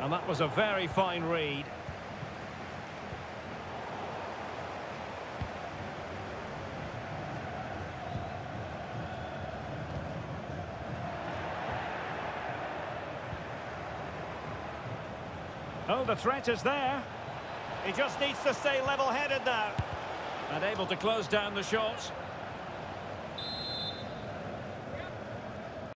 And that was a very fine read. Oh, the threat is there. He just needs to stay level-headed now. And able to close down the shots.